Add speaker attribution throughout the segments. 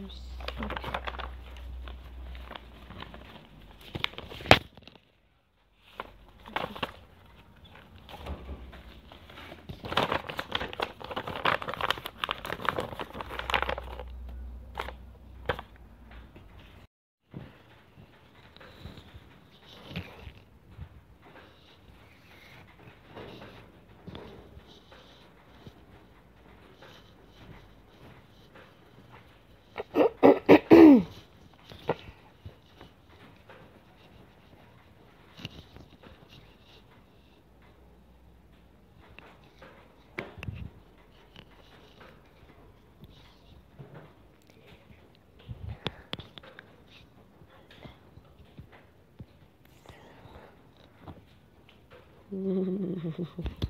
Speaker 1: juice. Mm-hmm.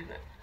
Speaker 1: Güzel. Hayır.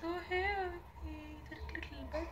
Speaker 1: So heavy, that little.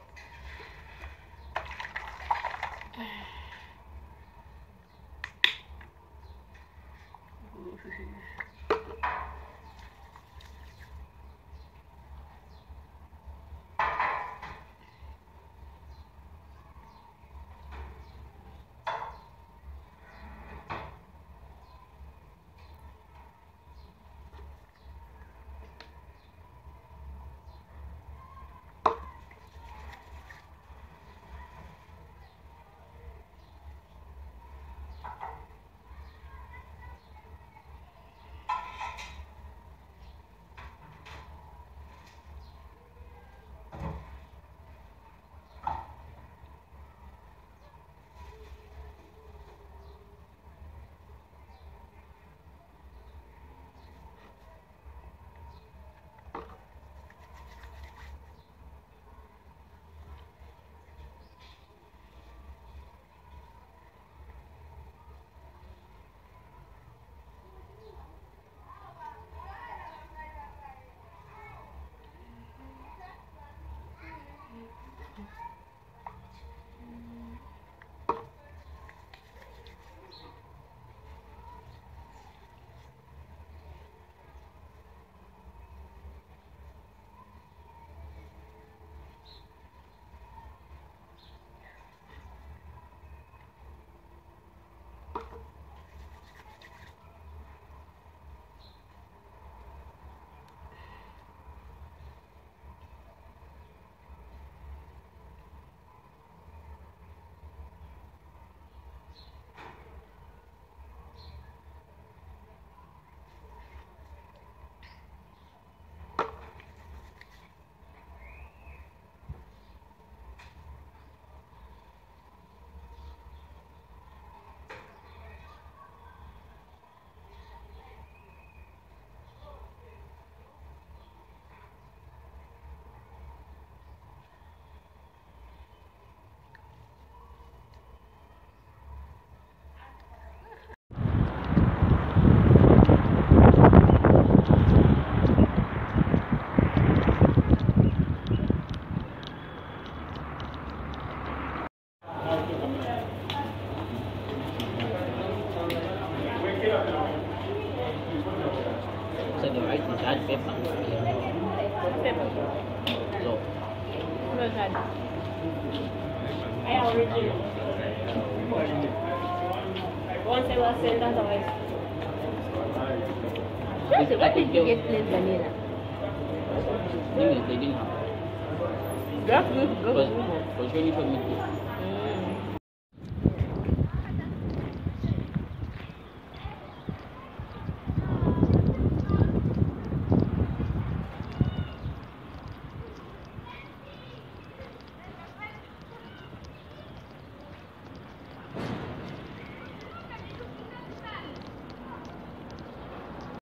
Speaker 2: pepa. Pepa. So.
Speaker 3: Rosário. É a original. Once was sent as always.
Speaker 2: Sure, what isso you get plain
Speaker 3: vanilla?
Speaker 2: Me.